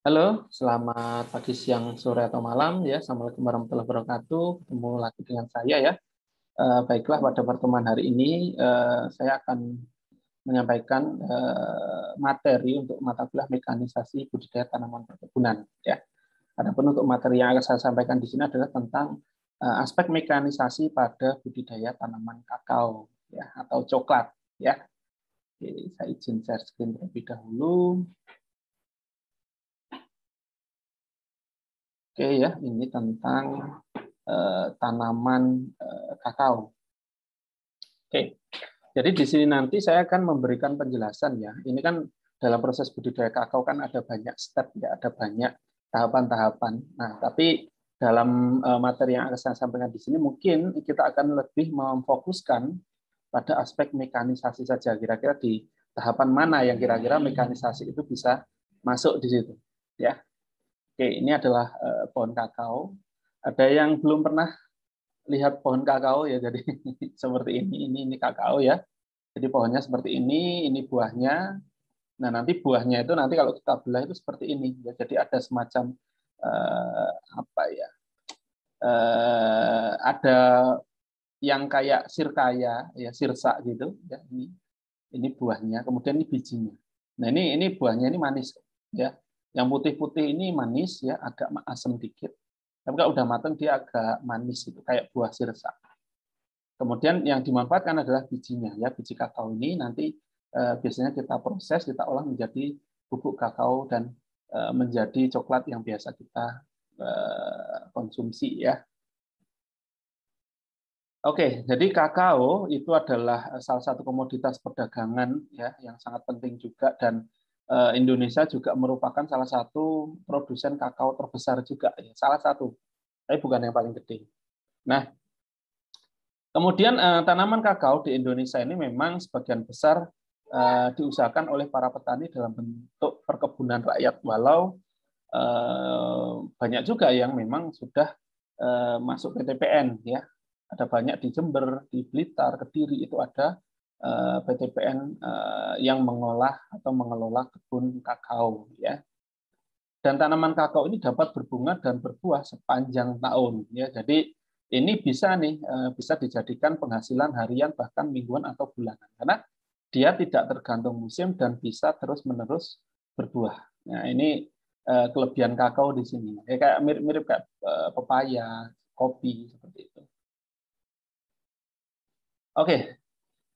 Halo, selamat pagi, siang, sore, atau malam. ya. Assalamualaikum warahmatullahi wabarakatuh. Ketemu lagi dengan saya ya. Eh, baiklah, pada pertemuan hari ini eh, saya akan menyampaikan eh, materi untuk mata kuliah mekanisasi budidaya tanaman perkebunan. Ya. Adapun untuk materi yang akan saya sampaikan di sini adalah tentang aspek mekanisasi pada budidaya tanaman kakao ya atau coklat. Ya. Oke, saya izin share screen terlebih dahulu. Oke ya, ini tentang uh, tanaman uh, kakao. Oke, jadi di sini nanti saya akan memberikan penjelasan ya. Ini kan dalam proses budidaya kakao kan ada banyak step ya, ada banyak tahapan-tahapan. Nah, tapi dalam uh, materi yang akan saya sampaikan di sini mungkin kita akan lebih memfokuskan pada aspek mekanisasi saja. Kira-kira di tahapan mana yang kira-kira mekanisasi itu bisa masuk di situ, ya. Oke, ini adalah uh, pohon kakao. Ada yang belum pernah lihat pohon kakao ya, jadi seperti ini, ini ini kakao ya. Jadi pohonnya seperti ini, ini buahnya. Nah nanti buahnya itu nanti kalau kita belah itu seperti ini. Ya, jadi ada semacam uh, apa ya? Uh, ada yang kayak sirkaya, ya sirsa gitu. Ya ini ini buahnya. Kemudian ini bijinya. Nah ini ini buahnya ini manis ya yang putih-putih ini manis ya, agak asam dikit. Tapi kalau udah matang dia agak manis itu kayak buah sirsa. Kemudian yang dimanfaatkan adalah bijinya ya, biji kakao ini nanti eh, biasanya kita proses, kita olah menjadi bubuk kakao dan eh, menjadi coklat yang biasa kita eh, konsumsi ya. Oke, jadi kakao itu adalah salah satu komoditas perdagangan ya yang sangat penting juga dan Eh, Indonesia juga merupakan salah satu produsen kakao terbesar juga, ya. salah satu, tapi bukan yang paling gede. Nah, kemudian eh, tanaman kakao di Indonesia ini memang sebagian besar eh, diusahakan oleh para petani dalam bentuk perkebunan rakyat, walau banyak juga yang memang sudah masuk PTPN, ya. Ada banyak di Jember, di Blitar, Kediri itu ada PTPN eh, eh, yang mengolah atau mengelola kebun kakao ya. Dan tanaman kakao ini dapat berbunga dan berbuah sepanjang tahun ya. Jadi ini bisa nih eh, bisa dijadikan penghasilan harian bahkan mingguan atau bulanan karena dia tidak tergantung musim dan bisa terus-menerus berbuah. Nah, ini kelebihan kakao di sini. Ya, kayak mirip-mirip kayak pepaya, kopi seperti itu. Oke,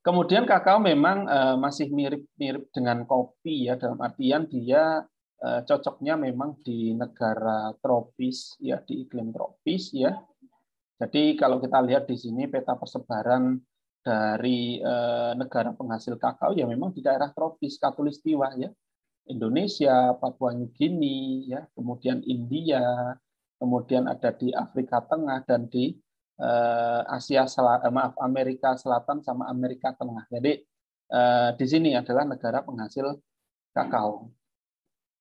Kemudian kakao memang uh, masih mirip-mirip dengan kopi ya dalam artian dia uh, cocoknya memang di negara tropis ya di iklim tropis ya. Jadi kalau kita lihat di sini peta persebaran dari uh, negara penghasil kakao ya memang di daerah tropis katulistiwa ya. Indonesia, Papua New Guinea ya, kemudian India, kemudian ada di Afrika Tengah dan di Eh, Asia Selatan, eh, maaf Amerika Selatan sama Amerika Tengah. Jadi eh, di sini adalah negara penghasil kakao.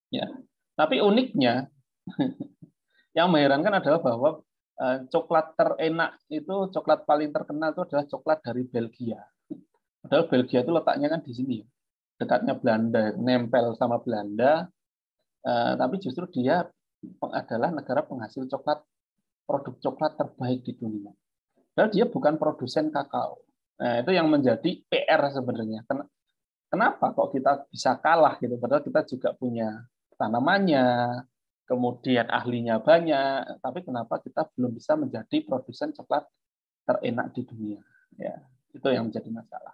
Ya. Tapi uniknya yang mengherankan adalah bahwa coklat terenak itu coklat paling terkenal itu adalah coklat dari Belgia. Padahal Belgia itu letaknya kan di sini, dekatnya Belanda, nempel sama Belanda. Tapi justru dia adalah negara penghasil coklat produk coklat terbaik di dunia. Dan dia bukan produsen kakao. Nah, itu yang menjadi PR sebenarnya. Kenapa kok kita bisa kalah gitu? Padahal kita juga punya tanamannya, kemudian ahlinya banyak, tapi kenapa kita belum bisa menjadi produsen coklat terenak di dunia? Ya, itu yang menjadi masalah.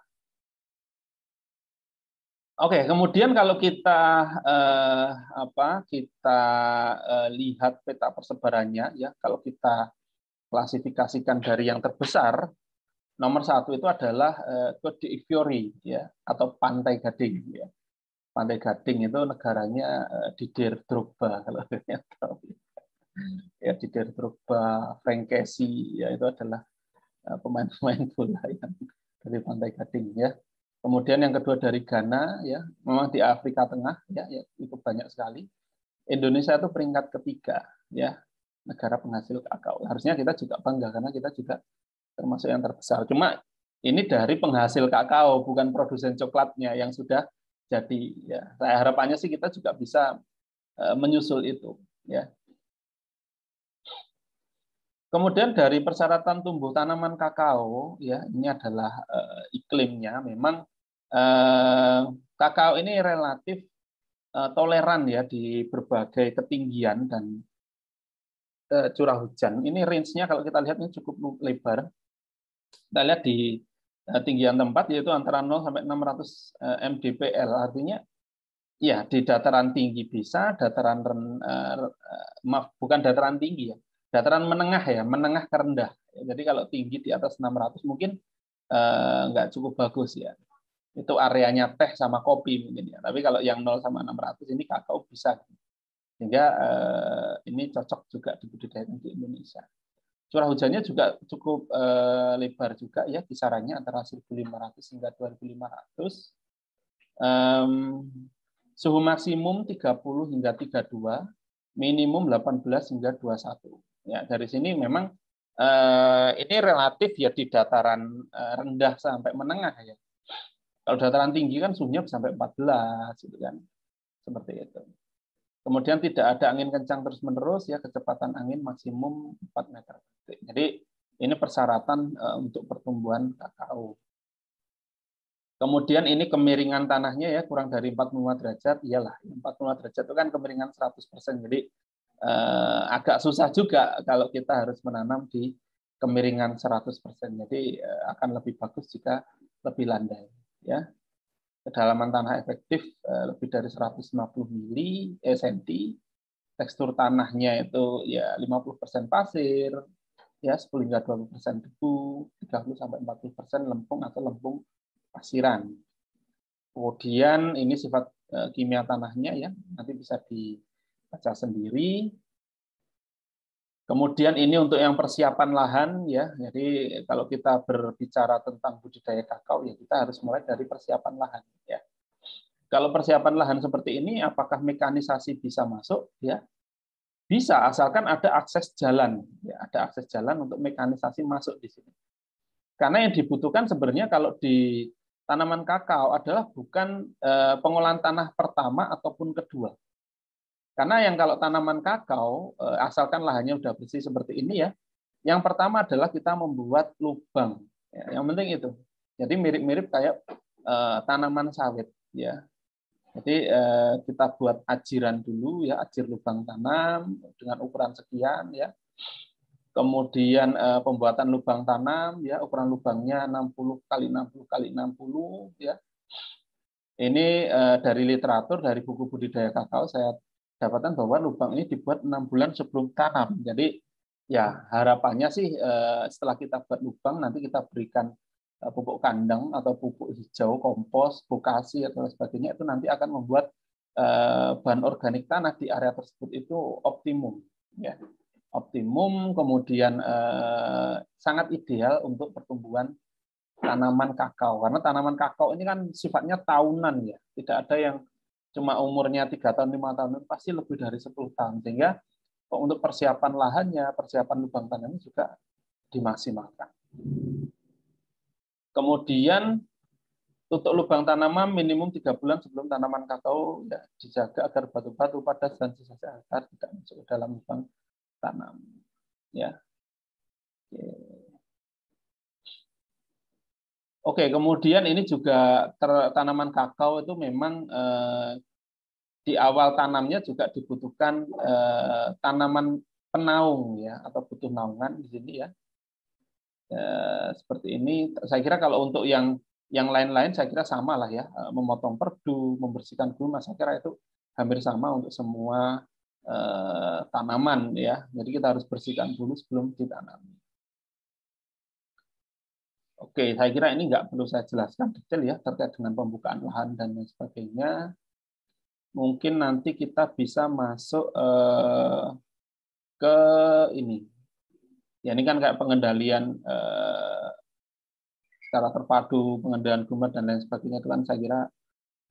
Oke, kemudian kalau kita eh, apa kita eh, lihat peta persebarannya ya, kalau kita klasifikasikan dari yang terbesar, nomor satu itu adalah eh, d'Ivoire ya atau Pantai Gading ya. Pantai Gading itu negaranya eh, Didier Drogba kalau tahu. Ya Didier Drogba, Frank Casey ya itu adalah eh, pemain-pemain bola yang dari Pantai Gading ya. Kemudian yang kedua dari Ghana, ya memang di Afrika Tengah, ya, ya itu banyak sekali. Indonesia itu peringkat ketiga, ya negara penghasil kakao. Harusnya kita juga bangga karena kita juga termasuk yang terbesar. Cuma ini dari penghasil kakao, bukan produsen coklatnya yang sudah jadi. Ya, saya harapannya sih kita juga bisa menyusul itu ya Kemudian dari persyaratan tumbuh tanaman kakao, ya ini adalah uh, iklimnya. Memang uh, kakao ini relatif uh, toleran ya di berbagai ketinggian dan uh, curah hujan. Ini range-nya kalau kita lihat ini cukup lebar. Kita lihat di uh, tinggian tempat yaitu antara 0 sampai 600 uh, mdpl. Artinya ya di dataran tinggi bisa, dataran uh, maaf bukan dataran tinggi ya dataran menengah ya, menengah ke rendah. Jadi kalau tinggi di atas 600 mungkin eh, nggak cukup bagus ya. Itu areanya teh sama kopi mungkin ya. Tapi kalau yang 0 sama 600 ini kakao bisa. Sehingga eh, ini cocok juga dibudidayakan di Indonesia. Curah hujannya juga cukup eh, lebar juga ya, kisarannya antara 1.500 hingga 2.500. Um, suhu maksimum 30 hingga 32, minimum 18 hingga 21. Ya, dari sini memang eh, ini relatif ya di dataran eh, rendah sampai menengah ya. Kalau dataran tinggi kan suhunya sampai 14 gitu kan. Seperti itu. Kemudian tidak ada angin kencang terus-menerus ya kecepatan angin maksimum 4 meter Jadi ini persyaratan eh, untuk pertumbuhan kakao. Kemudian ini kemiringan tanahnya ya kurang dari 45 derajat, iyalah 45 derajat itu kan kemiringan 100%. Jadi eh, agak susah juga kalau kita harus menanam di kemiringan 100%. Jadi eh, akan lebih bagus jika lebih landai. Ya. Kedalaman tanah efektif eh, lebih dari 150 mili eh, senti. Tekstur tanahnya itu ya 50% pasir, ya 10 hingga 20% debu, 30 sampai 40% lempung atau lempung pasiran. Kemudian ini sifat eh, kimia tanahnya ya, nanti bisa di baca sendiri. Kemudian ini untuk yang persiapan lahan ya. Jadi kalau kita berbicara tentang budidaya kakao ya kita harus mulai dari persiapan lahan ya. Kalau persiapan lahan seperti ini apakah mekanisasi bisa masuk ya? Bisa asalkan ada akses jalan ya, ada akses jalan untuk mekanisasi masuk di sini. Karena yang dibutuhkan sebenarnya kalau di tanaman kakao adalah bukan eh, pengolahan tanah pertama ataupun kedua, karena yang kalau tanaman kakao, eh, asalkan lahannya sudah bersih seperti ini ya, yang pertama adalah kita membuat lubang. Ya, yang penting itu. Jadi mirip-mirip kayak eh, tanaman sawit. Ya. Jadi eh, kita buat ajiran dulu ya, ajir lubang tanam dengan ukuran sekian ya. Kemudian pembuatan lubang tanam ya, ukuran lubangnya 60 kali 60 kali 60 ya. Ini dari literatur dari buku budidaya kakao saya dapatan bahwa lubang ini dibuat enam bulan sebelum tanam. Jadi ya harapannya sih eh, setelah kita buat lubang nanti kita berikan eh, pupuk kandang atau pupuk hijau, kompos, bokasi atau sebagainya itu nanti akan membuat eh, bahan organik tanah di area tersebut itu optimum ya. Optimum kemudian sangat ideal untuk pertumbuhan tanaman kakao. Karena tanaman kakao ini kan sifatnya tahunan ya. Tidak ada yang cuma umurnya tiga tahun lima tahun pasti lebih dari 10 tahun. Sehingga untuk persiapan lahannya persiapan lubang tanamnya juga dimaksimalkan. Kemudian tutup lubang tanaman minimum tiga bulan sebelum tanaman kakao ya, dijaga agar batu-batu padas dan sisa-sisa akar tidak masuk ke dalam lubang tanam ya kemudian ini juga tanaman kakao itu memang eh, di awal tanamnya juga dibutuhkan eh, tanaman penaung ya atau butuh naungan di sini ya. Eh, seperti ini. Saya kira kalau untuk yang yang lain-lain saya kira sama lah ya, eh, memotong perdu, membersihkan gulma, saya kira itu hampir sama untuk semua eh, tanaman ya. Jadi kita harus bersihkan dulu sebelum ditanam. Oke, saya kira ini nggak perlu saya jelaskan detail ya terkait dengan pembukaan lahan dan lain sebagainya. Mungkin nanti kita bisa masuk eh, ke ini. Ya ini kan kayak pengendalian eh, secara terpadu, pengendalian gumat dan lain sebagainya itu kan saya kira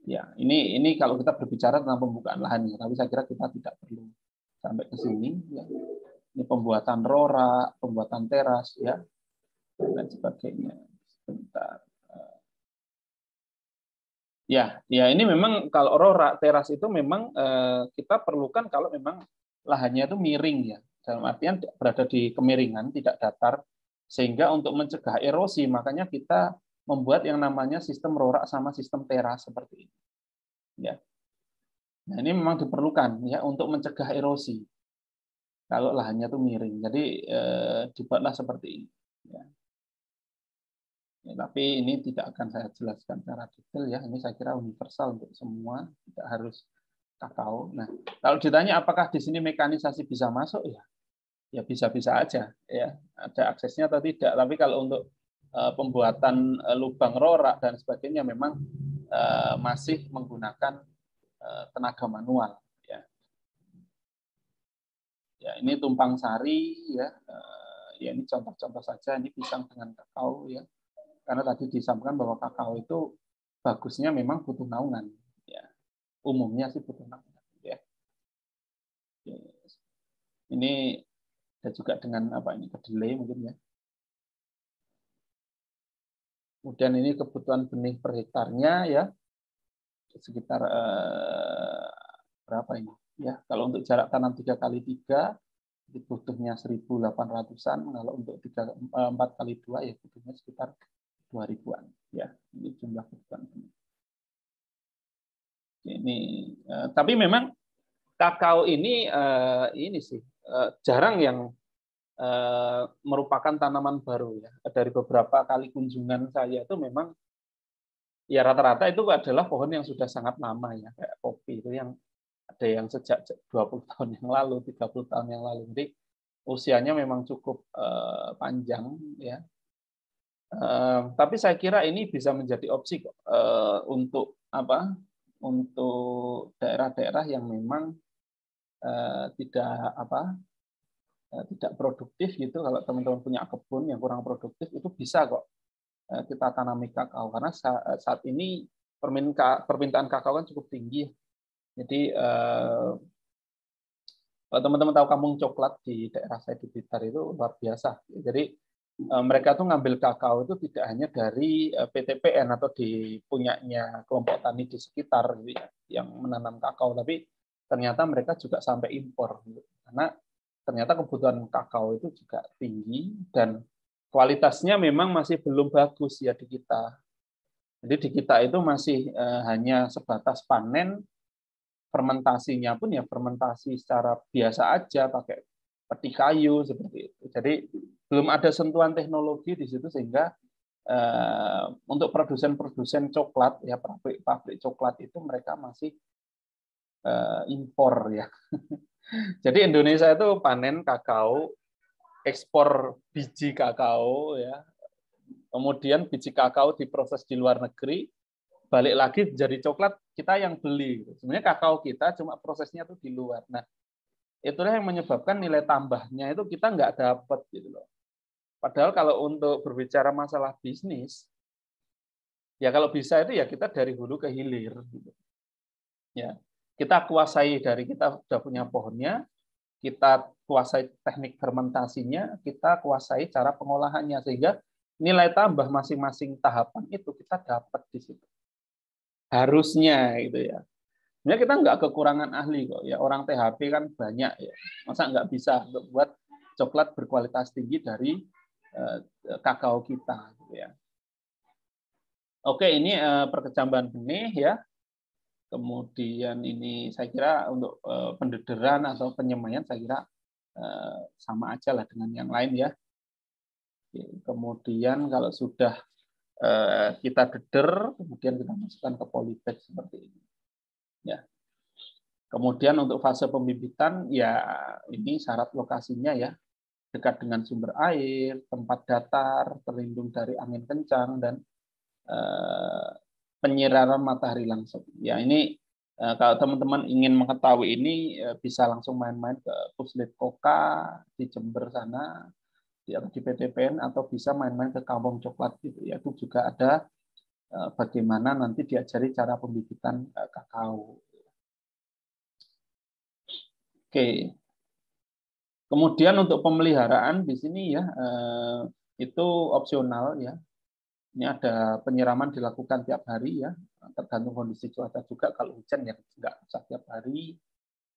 ya ini ini kalau kita berbicara tentang pembukaan lahan ya, tapi saya kira kita tidak perlu sampai ke sini. Ya. Ini pembuatan rora, pembuatan teras ya dan sebagainya. Sebentar. Ya, ya ini memang kalau aurora teras itu memang eh, kita perlukan kalau memang lahannya itu miring ya. Dalam artian berada di kemiringan, tidak datar, sehingga untuk mencegah erosi makanya kita membuat yang namanya sistem rorak sama sistem teras seperti ini. Ya. Nah, ini memang diperlukan ya untuk mencegah erosi. Kalau lahannya itu miring. Jadi eh, dibuatlah seperti ini. Ya. Ya, tapi ini tidak akan saya jelaskan secara detail ya. Ini saya kira universal untuk semua, tidak harus kakao. Nah, kalau ditanya apakah di sini mekanisasi bisa masuk ya, ya bisa-bisa aja ya. Ada aksesnya atau tidak. Tapi kalau untuk uh, pembuatan uh, lubang rorak dan sebagainya memang uh, masih menggunakan tenaga manual ya. Ya, ini tumpang sari ya. Ya ini contoh-contoh saja ini pisang dengan kakao ya karena tadi disampaikan bahwa kakao itu bagusnya memang butuh naungan. Ya. Umumnya sih butuh naungan ya. Ini ada juga dengan apa ini kedelai mungkin ya. Kemudian ini kebutuhan benih per hektarnya ya. Sekitar eh, berapa ini? Ya kalau untuk jarak tanam tiga kali tiga butuhnya 1.800an kalau untuk tiga eh, empat kali dua ya butuhnya sekitar 2000-an ya ini jumlah kebutuhan ini uh, tapi memang kakao ini uh, ini sih uh, jarang yang uh, merupakan tanaman baru ya. Dari beberapa kali kunjungan saya itu memang ya rata-rata itu adalah pohon yang sudah sangat lama ya kayak kopi itu yang ada yang sejak 20 tahun yang lalu 30 tahun yang lalu. Jadi usianya memang cukup uh, panjang ya Uh, tapi saya kira ini bisa menjadi opsi uh, untuk apa? Untuk daerah-daerah yang memang uh, tidak apa? Uh, tidak produktif gitu. Kalau teman-teman punya kebun yang kurang produktif itu bisa kok uh, kita tanami kakao karena saat, saat ini permintaan kakao kan cukup tinggi. Jadi uh, kalau teman-teman tahu kampung coklat di daerah saya di Blitar itu luar biasa. Jadi mereka tuh ngambil kakao itu tidak hanya dari eh, PTPN atau di punyanya kelompok tani di sekitar yang menanam kakao, tapi ternyata mereka juga sampai impor karena ternyata kebutuhan kakao itu juga tinggi dan kualitasnya memang masih belum bagus ya di kita. Jadi di kita itu masih eh, hanya sebatas panen, fermentasinya pun ya fermentasi secara biasa aja pakai peti kayu seperti itu. Jadi belum ada sentuhan teknologi di situ sehingga uh, untuk produsen-produsen coklat ya pabrik pabrik coklat itu mereka masih uh, impor ya. Jadi Indonesia itu panen kakao, ekspor biji kakao ya. Kemudian biji kakao diproses di luar negeri, balik lagi jadi coklat kita yang beli. Sebenarnya kakao kita cuma prosesnya tuh di luar. Nah, itulah yang menyebabkan nilai tambahnya itu kita nggak dapat gitu loh. Padahal kalau untuk berbicara masalah bisnis, ya kalau bisa itu ya kita dari hulu ke hilir. Gitu. Ya, kita kuasai dari kita sudah punya pohonnya, kita kuasai teknik fermentasinya, kita kuasai cara pengolahannya sehingga nilai tambah masing-masing tahapan itu kita dapat di situ. Harusnya gitu ya. Sebenarnya kita nggak kekurangan ahli kok ya orang THP kan banyak ya masa nggak bisa untuk buat coklat berkualitas tinggi dari Eh, kakao kita gitu ya. Oke, ini eh, perkecambahan benih ya. Kemudian ini saya kira untuk eh, pendederan atau penyemaian saya kira sama aja lah dengan yang lain ya. Kemudian kalau sudah kita deder, kemudian kita masukkan ke polybag seperti ini. Ya. Kemudian untuk fase pembibitan ya ini syarat lokasinya ya dekat dengan sumber air, tempat datar, terlindung dari angin kencang dan eh, penyiraman matahari langsung. Ya ini eh, kalau teman-teman ingin mengetahui ini eh, bisa langsung main-main ke Puslit Koka di Jember sana di atau di PTPN atau bisa main-main ke Kampung Coklat gitu ya. Itu juga ada bagaimana nanti diajari cara pembibitan kakao. Oke, Kemudian untuk pemeliharaan di sini ya eh, itu opsional ya. Ini ada penyiraman dilakukan tiap hari ya, tergantung kondisi cuaca juga. Kalau hujan ya nggak usah tiap hari.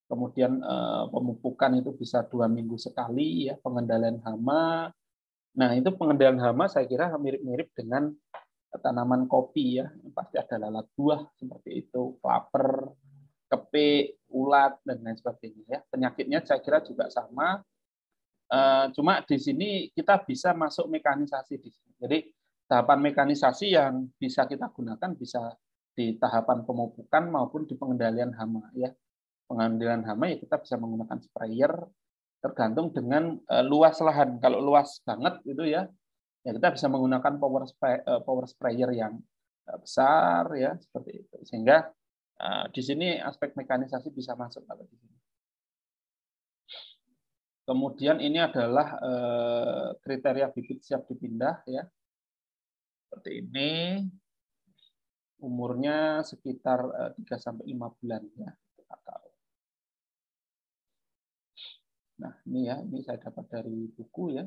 Kemudian eh, pemupukan itu bisa dua minggu sekali ya, pengendalian hama. Nah itu pengendalian hama saya kira mirip-mirip dengan tanaman kopi ya, pasti ada lalat buah seperti itu, klaper, kepik, ulat dan lain sebagainya ya. Penyakitnya saya kira juga sama. Eh, cuma di sini kita bisa masuk mekanisasi di sini. Jadi tahapan mekanisasi yang bisa kita gunakan bisa di tahapan pemupukan maupun di pengendalian hama ya pengendalian hama ya kita bisa menggunakan sprayer tergantung dengan uh, luas lahan kalau luas banget gitu ya ya kita bisa menggunakan power spray, uh, power sprayer yang uh, besar ya seperti itu. Sehingga uh, di sini aspek mekanisasi bisa masuk kalau di sini. Kemudian ini adalah uh, kriteria bibit siap dipindah ya. Seperti ini. Umurnya sekitar 3 eh, sampai 5 bulan ya Nah, ini ya, ini saya dapat dari buku ya.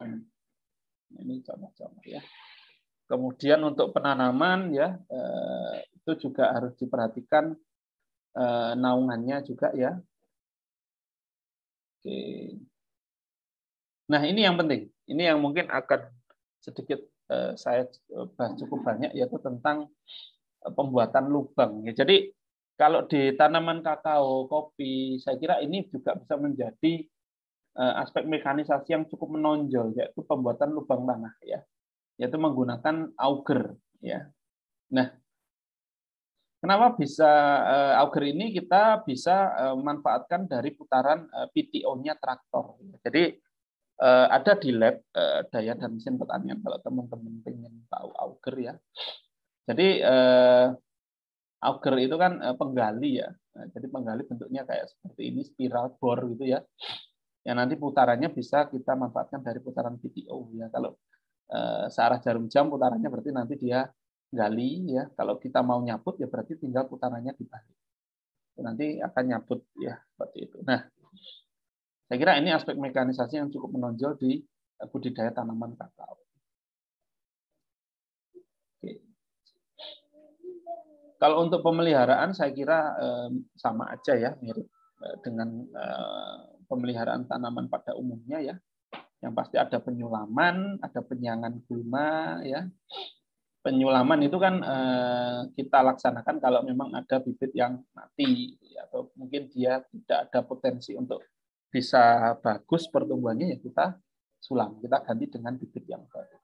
Nah, ini contoh-contoh ya. Kemudian untuk penanaman ya, eh, itu juga harus diperhatikan eh, naungannya juga ya. Oke. Nah, ini yang penting. Ini yang mungkin akan sedikit Eh, saya bahas cukup banyak yaitu tentang pembuatan lubang. Ya, jadi kalau di tanaman kakao, kopi, saya kira ini juga bisa menjadi aspek mekanisasi yang cukup menonjol yaitu pembuatan lubang tanah ya. Yaitu menggunakan auger ya. Nah, kenapa bisa auger ini kita bisa manfaatkan dari putaran PTO-nya traktor. Jadi uh, ada di lab daya dan mesin pertanian kalau teman-teman ingin tahu auger ya. Jadi auger itu kan penggali ya. Nah, jadi penggali bentuknya kayak seperti ini spiral bor gitu ya. Yang nanti putarannya bisa kita manfaatkan dari putaran PTO ya. Kalau uh, searah jarum jam putarannya berarti nanti dia gali ya. Kalau kita mau nyabut ya berarti tinggal putarannya dibalik. Nanti akan nyabut ya seperti itu. Nah, saya kira ini aspek mekanisasi yang cukup menonjol di eh, budidaya tanaman kakao. Kalau untuk pemeliharaan saya kira eh, sama aja ya, mirip dengan pemeliharaan tanaman pada umumnya ya. Yang pasti ada penyulaman, ada penyangan gulma ya. Penyulaman itu kan kita laksanakan kalau memang ada bibit yang mati atau mungkin dia tidak ada potensi untuk bisa bagus pertumbuhannya ya kita sulam, kita ganti dengan bibit yang baru.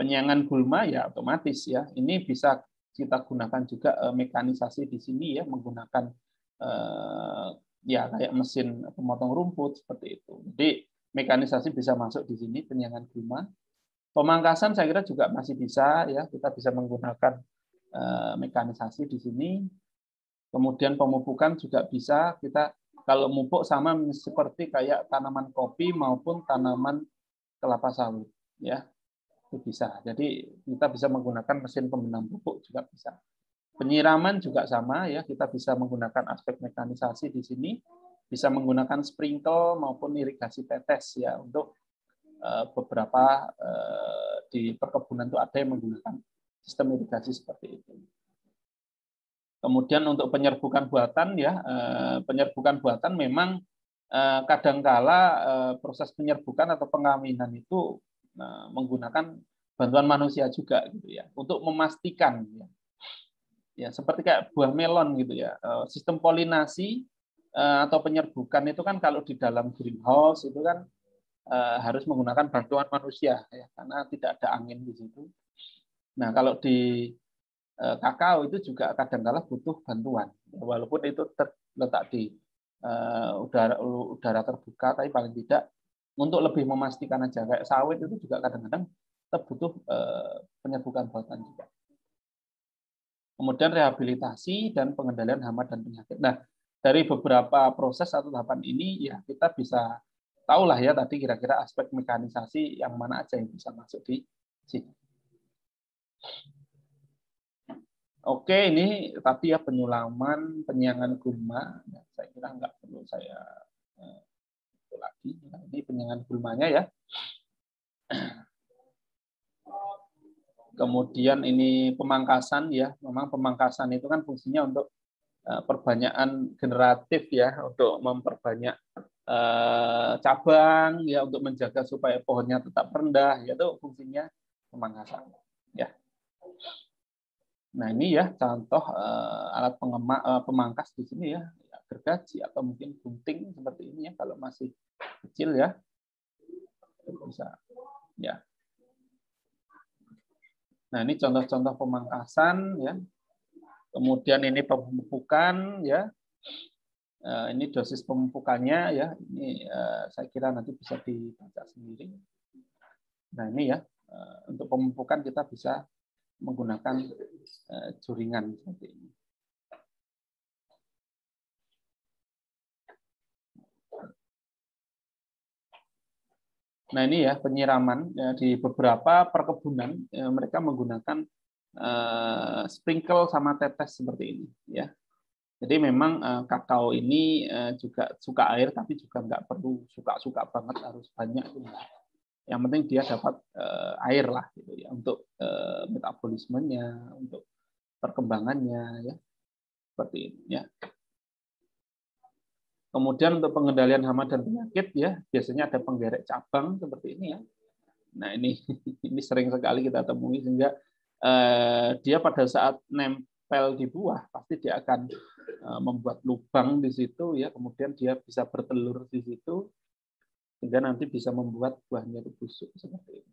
Penyangan gulma ya otomatis ya. Ini bisa kita gunakan juga eh, mekanisasi di sini ya menggunakan eh, ya kayak mesin pemotong rumput seperti itu. Jadi mekanisasi bisa masuk di sini penyangan gulma. Pemangkasan saya kira juga masih bisa ya kita bisa menggunakan eh, mekanisasi di sini. Kemudian pemupukan juga bisa kita kalau mupuk sama seperti kayak tanaman kopi maupun tanaman kelapa sawit, ya itu bisa. Jadi kita bisa menggunakan mesin pembenam pupuk juga bisa. Penyiraman juga sama ya, kita bisa menggunakan aspek mekanisasi di sini, bisa menggunakan sprinkle maupun irigasi tetes ya untuk eh, beberapa eh, di perkebunan itu ada yang menggunakan sistem irigasi seperti itu. Kemudian untuk penyerbukan buatan ya, eh, penyerbukan buatan memang kadangkala proses penyerbukan atau pengawinan itu menggunakan bantuan manusia juga gitu ya untuk memastikan ya. Ya, seperti kayak buah melon gitu ya. Sistem polinasi atau penyerbukan itu kan kalau di dalam greenhouse itu kan harus menggunakan bantuan manusia ya karena tidak ada angin di situ. Nah, kalau di Eh, kakao itu juga kadang-kala butuh bantuan walaupun itu terletak di udara udara terbuka tapi paling tidak untuk lebih memastikan aja kayak sawit itu juga kadang-kadang butuh uh, penyerbukan buatan juga kemudian rehabilitasi dan pengendalian hama dan penyakit nah dari beberapa proses atau tahapan ini ya kita bisa tahulah ya tadi kira-kira aspek mekanisasi yang mana aja yang bisa masuk di sini Oke, ini tadi ya penyulaman, penyiangan gulma. Ya, saya kira nggak perlu saya eh, itu lagi. Nah, ini penyiangan gulmanya ya. Kemudian ini pemangkasan ya, memang pemangkasan itu kan fungsinya untuk uh, perbanyakkan generatif ya, untuk memperbanyak uh, cabang ya, untuk menjaga supaya pohonnya tetap rendah, ya itu fungsinya pemangkasan ya. Nah ini ya contoh uh, alat pengemak, pemangkas di sini ya, gergaji atau mungkin gunting seperti ini ya, kalau masih kecil ya. Bisa ya Nah, ini contoh-contoh pemangkasan ya. Kemudian ini pemupukan ya. Eh, ini dosis pemupukannya ya. Ini eh, saya kira nanti bisa dibaca sendiri. Nah, ini ya eh, untuk pemupukan kita bisa menggunakan juringan seperti ini. Nah ini ya penyiraman ya, di beberapa perkebunan ya, mereka menggunakan uh, sprinkle sama tetes seperti ini ya. Jadi memang uh, kakao ini uh, juga suka air tapi juga nggak perlu suka-suka banget harus banyak Yang penting dia dapat uh, air lah gitu ya untuk uh, metabolismenya, untuk perkembangannya ya seperti ini ya. Kemudian untuk pengendalian hama dan penyakit ya biasanya ada penggerek cabang seperti ini ya. Nah ini ini sering sekali kita temui sehingga eh, dia pada saat nempel di buah pasti dia akan eh, membuat lubang di situ ya kemudian dia bisa bertelur di situ sehingga nanti bisa membuat buahnya itu busuk seperti ini.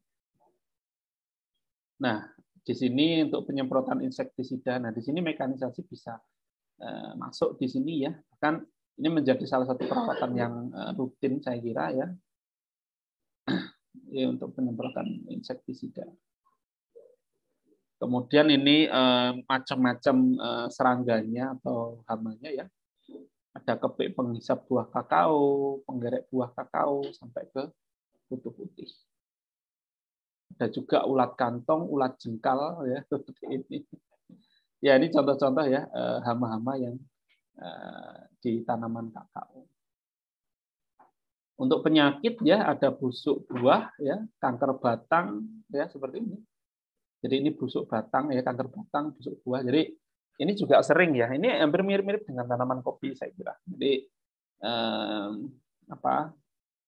Nah di sini untuk penyemprotan insektisida, nah di sini mekanisasi bisa eh, masuk di sini ya bahkan ini menjadi salah satu perawatan yang eh, rutin saya kira ya, ya untuk penyemprotan insektisida. Kemudian ini eh, macam-macam eh, serangganya atau hamanya ya. Ada kepik penghisap buah kakao, penggerek buah kakao sampai ke kutu putih. Ada juga ulat kantong, ulat jengkal ya seperti ini. Ya ini contoh-contoh ya hama-hama yang di tanaman kakao. Untuk penyakit ya ada busuk buah ya, kanker batang ya seperti ini. Jadi ini busuk batang ya, kanker batang, busuk buah. Jadi ini juga sering ya. Ini hampir mirip-mirip dengan tanaman kopi saya kira. Jadi eh, apa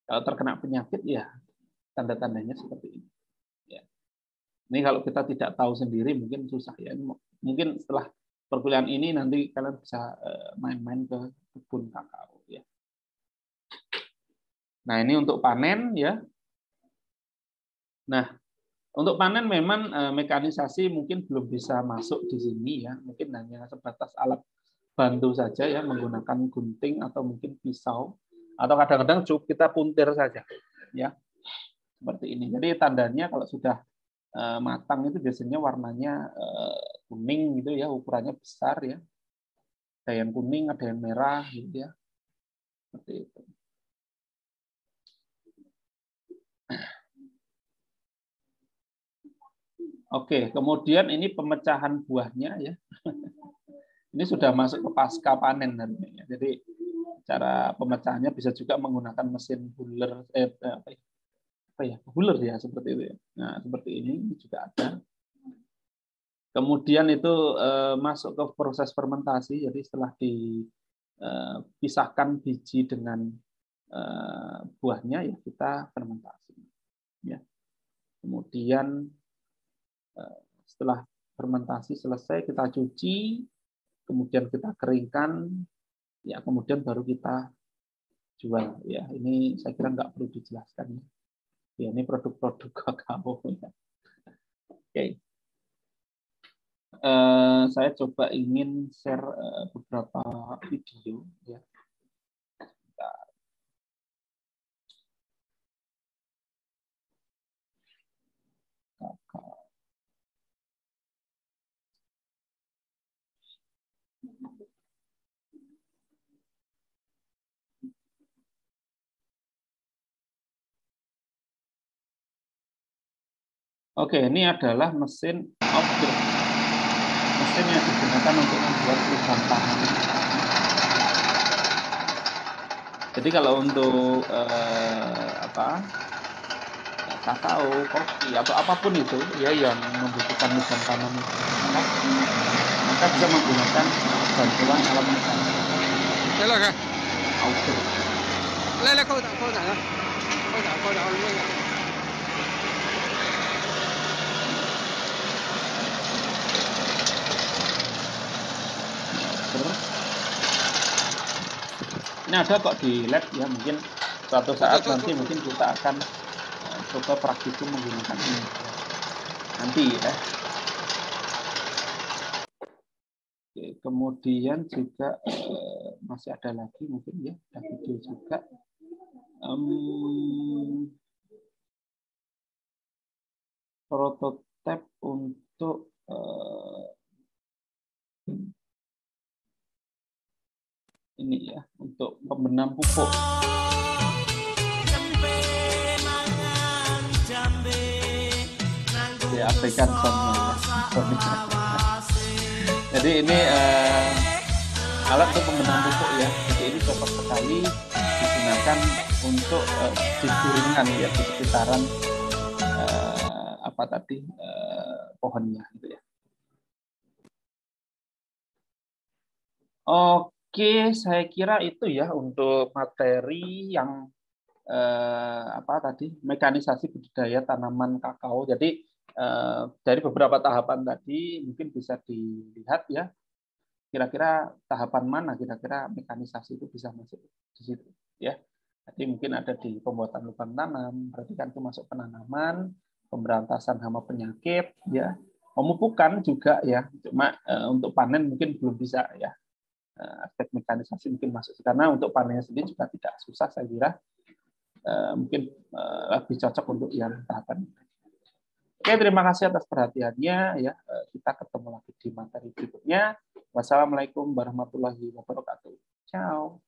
kalau terkena penyakit ya tanda-tandanya seperti ini. Ya. Ini kalau kita tidak tahu sendiri mungkin susah ya. Mungkin setelah perkuliahan ini nanti kalian bisa eh, main-main ke kebun kakao ya. Nah, ini untuk panen ya. Nah, untuk panen memang eh, mekanisasi mungkin belum bisa masuk di sini ya. Mungkin hanya sebatas alat bantu saja ya menggunakan gunting atau mungkin pisau atau kadang-kadang cukup kita puntir saja ya. Seperti ini. Jadi tandanya kalau sudah Eh, matang itu biasanya warnanya kuning gitu ya, ukurannya besar ya. Ada yang kuning, ada yang merah gitu ya. Seperti itu. Oke, kemudian ini pemecahan buahnya ya. Ini sudah masuk ke pasca panen ya. Jadi cara pemecahannya bisa juga menggunakan mesin buller eh, apa ya, apa ya buler ya seperti itu ya. Nah seperti ini juga ada. Kemudian itu eh, masuk ke proses fermentasi. Jadi setelah dipisahkan eh, biji dengan eh, buahnya ya kita fermentasi. Ya. Kemudian eh, setelah fermentasi selesai kita cuci, kemudian kita keringkan, ya kemudian baru kita jual. Ya ini saya kira nggak perlu dijelaskan. Ya. Ya, ini produk-produk kakao. Ya. Oke. Okay. Eh, saya coba ingin share uh, beberapa video ya. Oke, ini adalah mesin outdoor mesin yang digunakan untuk membuat lubang tangan. Jadi kalau untuk eh, apa kakao, kopi atau apa pun itu ya yang membutuhkan lubang tanam maka, maka bisa menggunakan bantuan alat mekanik. Lele kah? Auto. Lele kau tak kau tak kau tak kau tak ini ada kok di lab ya mungkin suatu saat nanti mungkin kita akan eh, coba praktikum menggunakan ini nanti ya. Oke, kemudian juga eh, masih ada lagi mungkin ya ada video juga. Em, prototipe untuk eh, ini ya untuk pembenam pupuk. Diabaikan sama Jadi ini eh, alat untuk pembenam pupuk ya. Jadi ini cocok sekali digunakan untuk eh, di turingan ya di sekitaran eh, apa tadi eh, pohonnya gitu ya. Oke, saya kira itu ya untuk materi yang eh, apa tadi mekanisasi budidaya tanaman kakao. Jadi eh, dari beberapa tahapan tadi mungkin bisa dilihat ya kira-kira tahapan mana kira-kira mekanisasi itu bisa masuk di situ ya. Jadi mungkin ada di pembuatan lubang tanam, berarti kan itu masuk penanaman, pemberantasan hama penyakit ya, pemupukan juga ya. Cuma eh, untuk panen mungkin belum bisa ya aspek mekanisasi mungkin masuk. Karena untuk panennya sendiri juga tidak susah saya kira. Eh, mungkin eh, lebih cocok untuk yang tahapan. Oke terima kasih atas perhatiannya ya. Eh, kita ketemu lagi di materi berikutnya. Wassalamualaikum warahmatullahi wabarakatuh. Ciao